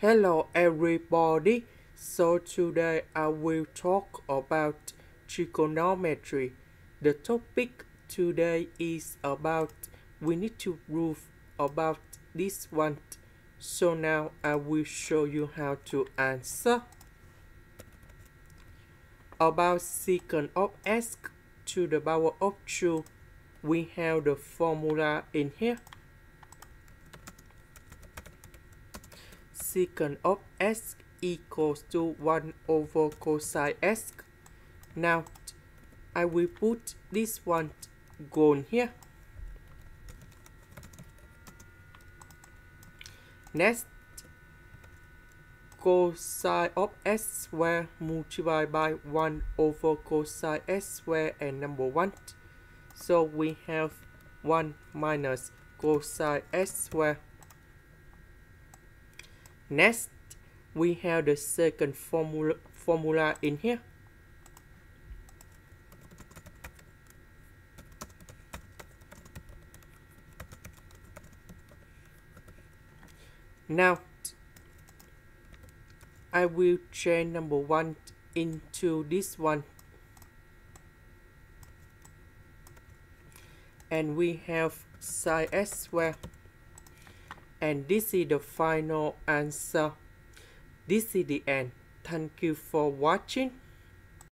Hello everybody. So today I will talk about trigonometry. The topic today is about we need to prove about this one. So now I will show you how to answer. About secant of s to the power of 2, we have the formula in here. Secant of s equals to 1 over cosine s. Now, I will put this one gone here. Next, cosine of s square multiplied by 1 over cosine s square and number 1. So we have 1 minus cosine s square Next, we have the second formula, formula in here. Now, I will change number one into this one. And we have sine s square and this is the final answer. This is the end. Thank you for watching.